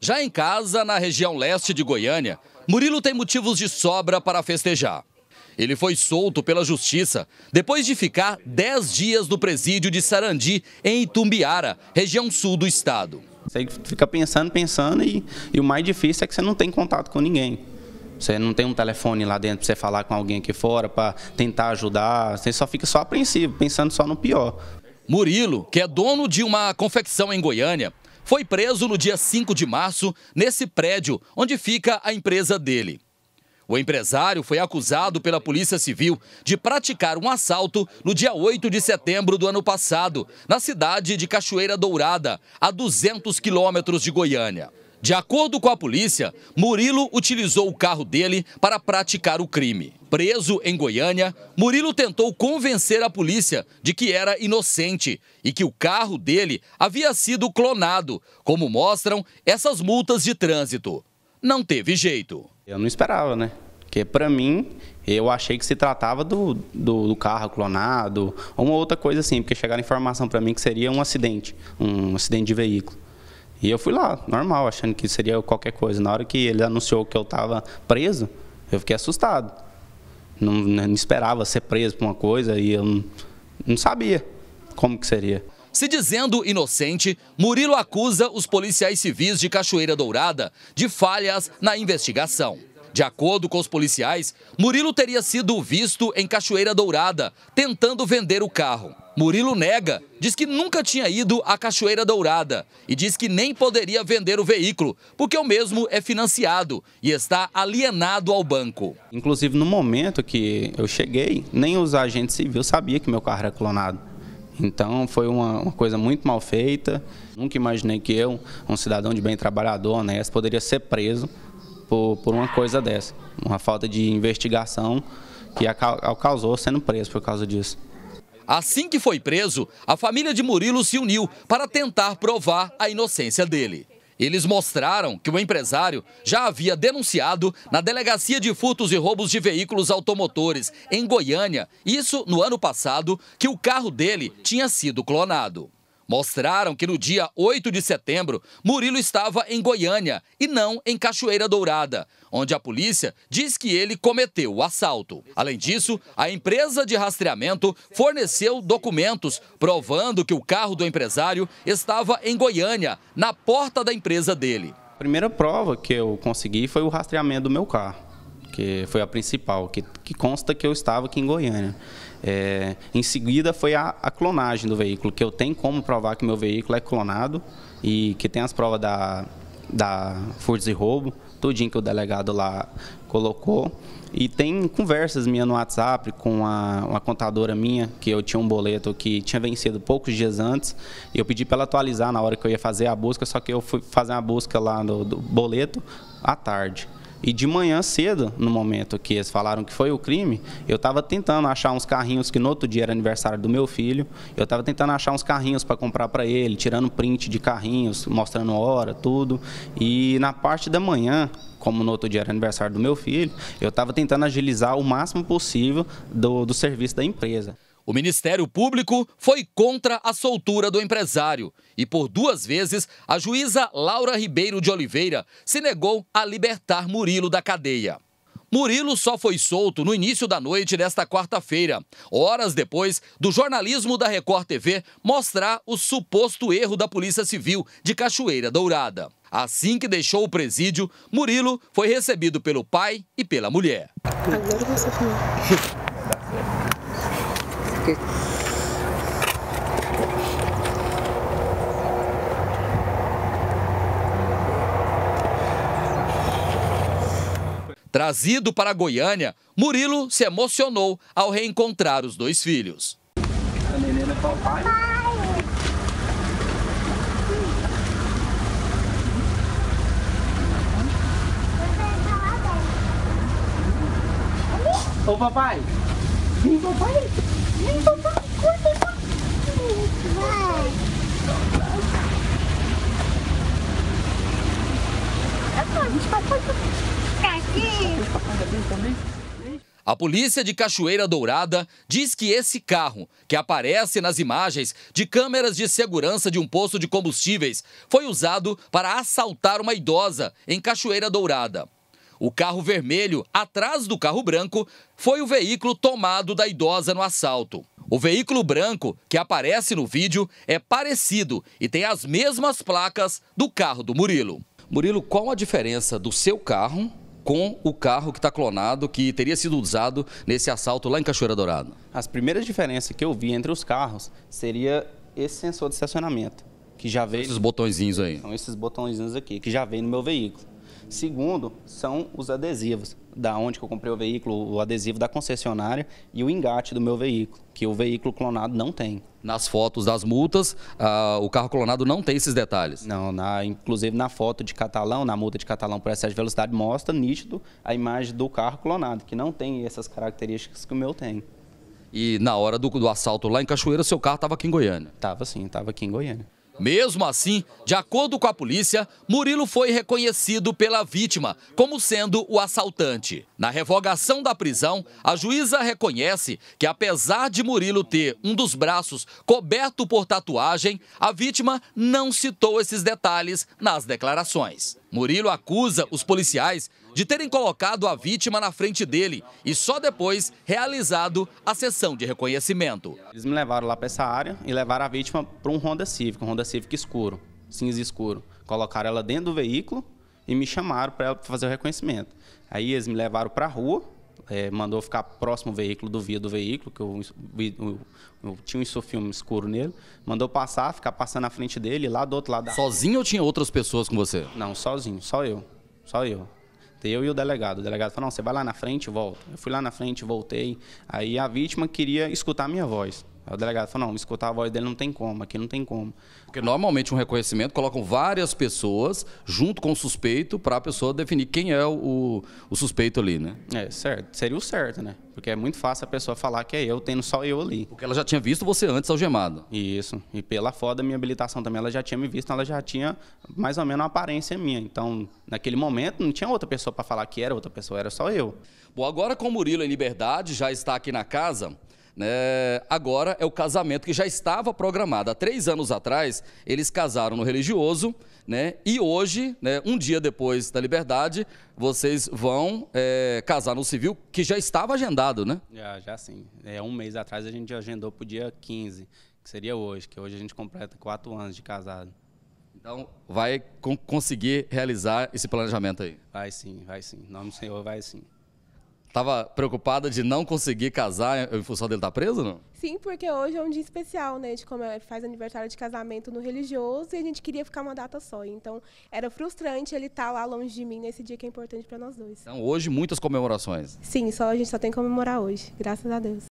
Já em casa, na região leste de Goiânia, Murilo tem motivos de sobra para festejar. Ele foi solto pela justiça depois de ficar 10 dias no presídio de Sarandi, em Itumbiara, região sul do estado. Você fica pensando, pensando e, e o mais difícil é que você não tem contato com ninguém. Você não tem um telefone lá dentro para você falar com alguém aqui fora para tentar ajudar. Você só fica só apreensivo, pensando só no pior. Murilo, que é dono de uma confecção em Goiânia, foi preso no dia 5 de março nesse prédio onde fica a empresa dele. O empresário foi acusado pela Polícia Civil de praticar um assalto no dia 8 de setembro do ano passado, na cidade de Cachoeira Dourada, a 200 quilômetros de Goiânia. De acordo com a polícia, Murilo utilizou o carro dele para praticar o crime. Preso em Goiânia, Murilo tentou convencer a polícia de que era inocente e que o carro dele havia sido clonado, como mostram essas multas de trânsito. Não teve jeito. Eu não esperava, né? Porque para mim, eu achei que se tratava do, do, do, carro clonado, ou uma outra coisa assim, porque chegaram informação para mim que seria um acidente, um acidente de veículo. E eu fui lá, normal, achando que seria qualquer coisa. Na hora que ele anunciou que eu estava preso, eu fiquei assustado. Não, não, esperava ser preso por uma coisa e eu não, não sabia como que seria. Se dizendo inocente, Murilo acusa os policiais civis de Cachoeira Dourada de falhas na investigação. De acordo com os policiais, Murilo teria sido visto em Cachoeira Dourada, tentando vender o carro. Murilo nega, diz que nunca tinha ido à Cachoeira Dourada e diz que nem poderia vender o veículo, porque o mesmo é financiado e está alienado ao banco. Inclusive, no momento que eu cheguei, nem os agentes civis sabiam que meu carro era clonado. Então foi uma, uma, coisa muito mal feita. Nunca imaginei que eu, um cidadão de bem trabalhador, honesto, poderia ser preso por, por uma coisa dessa. Uma falta de investigação que a, a causou sendo preso por causa disso. Assim que foi preso, a família de Murilo se uniu para tentar provar a inocência dele. Eles mostraram que o empresário já havia denunciado na Delegacia de Furtos e Roubos de Veículos Automotores, em Goiânia, isso no ano passado, que o carro dele tinha sido clonado mostraram que no dia 8 de setembro, Murilo estava em Goiânia e não em Cachoeira Dourada, onde a polícia diz que ele cometeu o assalto. Além disso, a empresa de rastreamento forneceu documentos provando que o carro do empresário estava em Goiânia, na porta da empresa dele. A primeira prova que eu consegui foi o rastreamento do meu carro que foi a principal, que, que consta que eu estava aqui em Goiânia. É, em seguida foi a, a, clonagem do veículo, que eu tenho como provar que meu veículo é clonado e que tem as provas da, da furtos e roubo, tudinho que o delegado lá colocou. E tem conversas minhas no WhatsApp com uma, uma, contadora minha, que eu tinha um boleto que tinha vencido poucos dias antes. E eu pedi para ela atualizar na hora que eu ia fazer a busca, só que eu fui fazer a busca lá no do boleto à tarde. E de manhã cedo, no momento que eles falaram que foi o crime, eu estava tentando achar uns carrinhos que no outro dia era aniversário do meu filho. Eu estava tentando achar uns carrinhos para comprar para ele, tirando print de carrinhos, mostrando hora, tudo. E na parte da manhã, como no outro dia era aniversário do meu filho, eu estava tentando agilizar o máximo possível do, do serviço da empresa. O Ministério Público foi contra a soltura do empresário e, por duas vezes, a juíza Laura Ribeiro de Oliveira se negou a libertar Murilo da cadeia. Murilo só foi solto no início da noite desta quarta-feira, horas depois do jornalismo da Record TV mostrar o suposto erro da Polícia Civil de Cachoeira Dourada. Assim que deixou o presídio, Murilo foi recebido pelo pai e pela mulher. Agora você Trazido para Goiânia, Murilo se emocionou ao reencontrar os dois filhos. Ô papai! Vem papai! Vem papai! Corre papai! A polícia de Cachoeira Dourada diz que esse carro, que aparece nas imagens de câmeras de segurança de um posto de combustíveis, foi usado para assaltar uma idosa em Cachoeira Dourada. O carro vermelho, atrás do carro branco, foi o veículo tomado da idosa no assalto. O veículo branco, que aparece no vídeo, é parecido e tem as mesmas placas do carro do Murilo. Murilo, qual a diferença do seu carro com o carro que está clonado, que teria sido usado nesse assalto lá em Cachoeira Dourada? As primeiras diferenças que eu vi entre os carros seria esse sensor de estacionamento, que já veio... Esses botõezinhos aí. São esses botõezinhos aqui, que já veio no meu veículo. Segundo, são os adesivos, da onde que eu comprei o veículo, o adesivo da concessionária e o engate do meu veículo, que o veículo clonado não tem. Nas fotos das multas, ah, o carro clonado não tem esses detalhes. Não, na, inclusive na foto de catalão, na multa de catalão por excesso de velocidade, mostra nítido a imagem do carro clonado, que não tem essas características que o meu tem. E na hora do, do assalto lá em Cachoeira, seu carro estava aqui em Goiânia? Tava sim, tava aqui em Goiânia. Mesmo assim, de acordo com a polícia, Murilo foi reconhecido pela vítima como sendo o assaltante. Na revogação da prisão, a juíza reconhece que, apesar de Murilo ter um dos braços coberto por tatuagem, a vítima não citou esses detalhes nas declarações. Murilo acusa os policiais de terem colocado a vítima na frente dele e só depois realizado a sessão de reconhecimento. Eles me levaram lá para essa área e levaram a vítima para um Honda Civic, um Honda Civic escuro, cinza escuro. Colocaram ela dentro do veículo e me chamaram para fazer o reconhecimento. Aí eles me levaram para a rua, é, mandou ficar próximo ao veículo, do via do veículo, que eu, eu, eu, eu tinha um isofilme escuro nele. Mandou passar, ficar passando na frente dele, lá do outro lado da Sozinho ou tinha outras pessoas com você? Não, sozinho, só eu. Só eu. Eu e o delegado. O delegado falou: não, você vai lá na frente e volta. Eu fui lá na frente, voltei. Aí a vítima queria escutar a minha voz. Aí o delegado falou: não, escutar a voz dele não tem como, aqui não tem como. Porque normalmente um reconhecimento colocam várias pessoas junto com o suspeito para a pessoa definir quem é o, o suspeito ali, né? É, certo. Seria o certo, né? Porque é muito fácil a pessoa falar que é eu, tendo só eu ali. Porque ela já tinha visto você antes algemado. Isso. E pela foto da minha habilitação também, ela já tinha me visto, ela já tinha mais ou menos uma aparência minha. Então, naquele momento, não tinha outra pessoa para falar que era outra pessoa, era só eu. Bom, agora com o Murilo em liberdade, já está aqui na casa, né? Agora é o casamento que já estava programado. Há três anos atrás, eles casaram no religioso, né? E hoje, né, um dia depois da liberdade, vocês vão é, casar no civil, que já estava agendado, né? Já, já sim. É, um mês atrás a gente agendou para o dia 15, que seria hoje, que hoje a gente completa quatro anos de casado. Então, vai conseguir realizar esse planejamento aí? Vai sim, vai sim. Em nome do Senhor, vai sim. Estava preocupada de não conseguir casar em função dele estar tá preso, não? Sim, porque hoje é um dia especial, né? De como faz aniversário de casamento no religioso e a gente queria ficar uma data só. Então, era frustrante ele estar tá lá longe de mim nesse dia que é importante para nós dois. Então, hoje, muitas comemorações. Sim, só a gente só tem que comemorar hoje, graças a Deus.